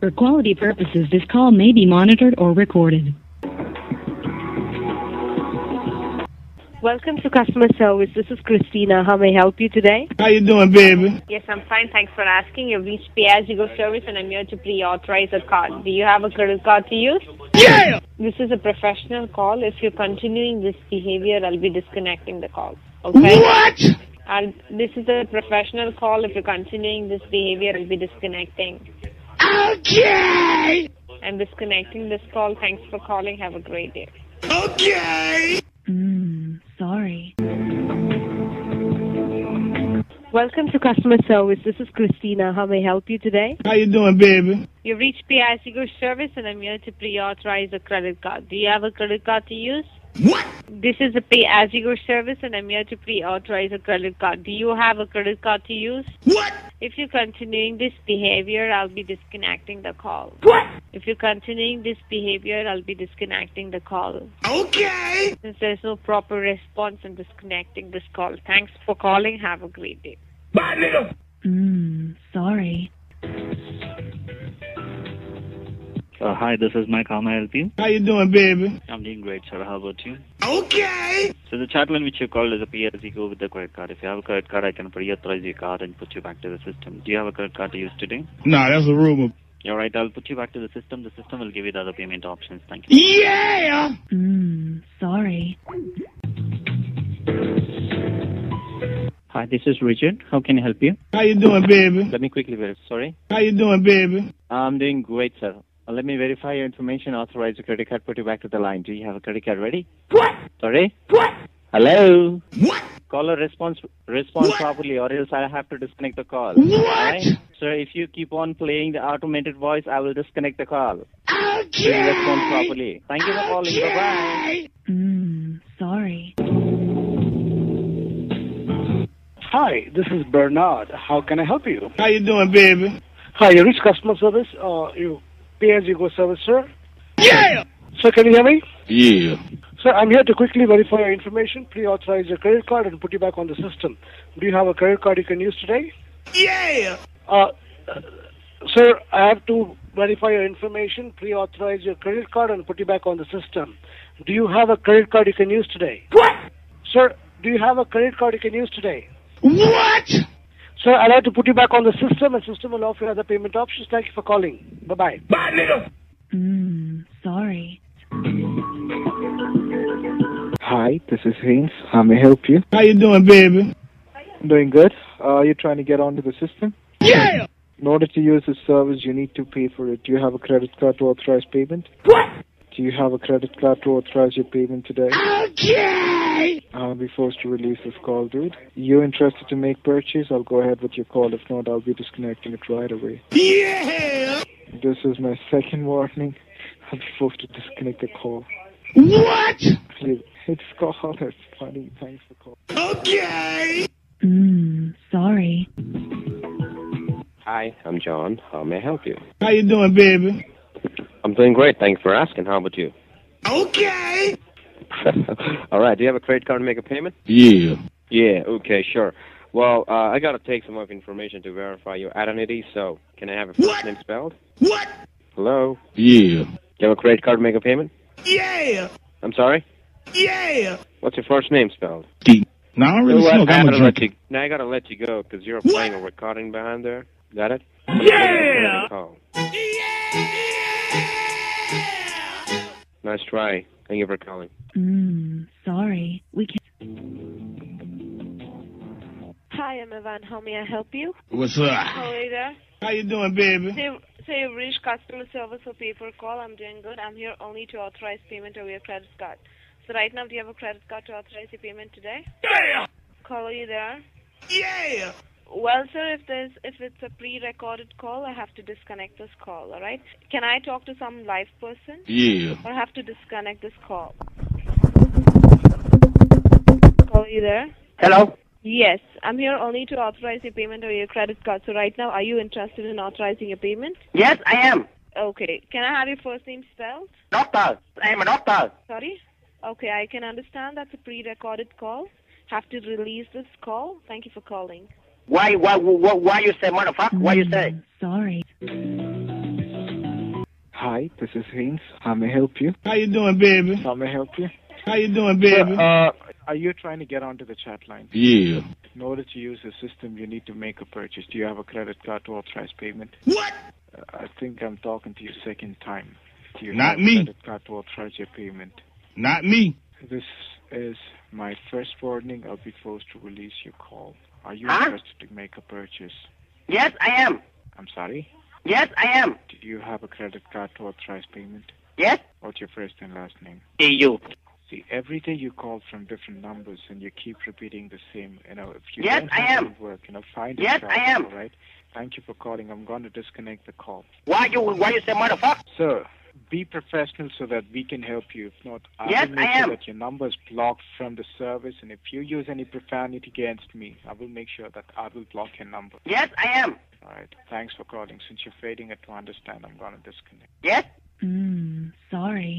For quality purposes, this call may be monitored or recorded. Welcome to customer service. This is Christina. How may I help you today? How you doing, baby? Yes, I'm fine. Thanks for asking. You've reached Pay As You Go service and I'm here to pre-authorize a card. Do you have a credit card to use? Yeah! This is a professional call. If you're continuing this behavior, I'll be disconnecting the call. Okay? What? I'll, this is a professional call. If you're continuing this behavior, I'll be disconnecting. Okay! I'm disconnecting this call. Thanks for calling. Have a great day. Okay! Mm, sorry. Welcome to customer service. This is Christina. How may I help you today? How you doing, baby? You've reached Pay As You service and I'm here to pre-authorize a credit card. Do you have a credit card to use? What? This is a Pay As You Go service and I'm here to pre-authorize a credit card. Do you have a credit card to use? What? If you're continuing this behavior, I'll be disconnecting the call. What? If you're continuing this behavior, I'll be disconnecting the call. Okay! Since there's no proper response, I'm disconnecting this call. Thanks for calling. Have a great day. Bye, nigga! Mm, sorry. Uh, hi, this is Mike. How may I help you? How you doing, baby? I'm doing great, sir. How about you? Okay! So the chat line which you called is a Pay go with the credit card. If you have a credit card, I can pre-authorize your card and put you back to the system. Do you have a credit card to use today? Nah, that's a rumor. All right, I'll put you back to the system. The system will give you the other payment options. Thank you. Yeah! Mm, sorry. Hi, this is Richard. How can I help you? How you doing, baby? Let me quickly verify. Sorry. How you doing, baby? I'm doing great, sir. Uh, let me verify your information, authorize your credit card, put you back to the line. Do you have a credit card ready? What? Sorry? What? Hello? What? Caller response respond What? properly or else I have to disconnect the call. What? Alright? Sir, if you keep on playing the automated voice, I will disconnect the call. Please Okay! respond properly. Thank you for calling. Bye-bye. Okay! Mm, sorry. Hi, this is Bernard. How can I help you? How you doing, baby? Hi, you reached customer service. Uh, you pay as you go service, sir. Yeah! Sir, can you hear me? Yeah. Sir, I'm here to quickly verify your information, pre-authorize your credit card, and put you back on the system. Do you have a credit card you can use today? Yeah! Uh, uh, sir, I have to verify your information, pre-authorize your credit card, and put you back on the system. Do you have a credit card you can use today? What? Sir, do you have a credit card you can use today? What? Sir, I'd like to put you back on the system, and system will offer you other payment options. Thank you for calling. Bye-bye. Bye, nigga! Mm, sorry. Hi, this is Haynes. How may I help you? How you doing, baby? I'm doing good. Uh, you're trying to get onto the system? Yeah! In order to use the service, you need to pay for it. Do you have a credit card to authorize payment? What? Do you have a credit card to authorize your payment today? Okay! I'll be forced to release this call, dude. You're interested to make purchase? I'll go ahead with your call. If not, I'll be disconnecting it right away. Yeah! This is my second warning. I'll be forced to disconnect the call. What? Please, it's call. That's funny. Thanks for calling. Okay! Mm, sorry. Hi, I'm John. How may I help you? How you doing, baby? I'm doing great. Thanks for asking. How about you? Okay! All right. Do you have a credit card to make a payment? Yeah. Yeah. Okay. Sure. Well, uh, I gotta take some of information to verify your identity. So, can I have your first What? name spelled? What? Hello. Yeah. Do you have a credit card to make a payment? Yeah! I'm sorry. Yeah! What's your first name spelled? D. No, I don't You really know smoke. I I'm a gotta let you. Now I gotta let you go because you're What? playing a recording behind there. Got it? Yeah! Call. Yeah! Nice try. Thank you for calling. Mm, sorry. We can't. Hi, I'm Evan. How may I help you? What's up? How are you there? How you doing, baby? So, so you've reached customer service for pay per call. I'm doing good. I'm here only to authorize payment over your credit card. So right now, do you have a credit card to authorize your payment today? Yeah! Caller, you there? Yeah! Well, sir, if there's if it's a pre-recorded call, I have to disconnect this call. All right? Can I talk to some live person, Yeah. or have to disconnect this call? Caller, you there? Hello? Yes, I'm here only to authorize your payment over your credit card. So right now, are you interested in authorizing your payment? Yes, I am. Okay. Can I have your first name spelled? Doctor. I am a doctor. Sorry? Okay, I can understand that's a pre-recorded call. Have to release this call. Thank you for calling. Why, why, why, why you say motherfucker? Why you say? Mm, sorry. This is Haynes. How may I help you? How you doing, baby? How may I help you? How you doing, baby? Sir, uh, are you trying to get onto the chat line? yeah. In order to use the system, you need to make a purchase. Do you have a credit card to authorize payment? What? Uh, I think I'm talking to you second time. Do you Not have me. a credit card to authorize your payment? Not me. This is my first warning. I'll be forced to release your call. Are you Huh? interested to make a purchase? Yes, I am. I'm sorry? Yes, I am. Do you have a credit card to authorize payment? Yes? What's your first and last name? Hey, you. See, every day you call from different numbers and you keep repeating the same. You know, if you Yes, don't I have am. any work, you know, find Yes, a job, I am. All right. Thank you for calling. I'm going to disconnect the call. Why you, why you say motherfucker? Sir, be professional so that we can help you. If not, I Yes, will make I sure am. that your number is blocked from the service. And if you use any profanity against me, I will make sure that I will block your number. Yes, I am. All right. Thanks for calling. Since you're fading it to understand, I'm going to disconnect. Yes? Mm.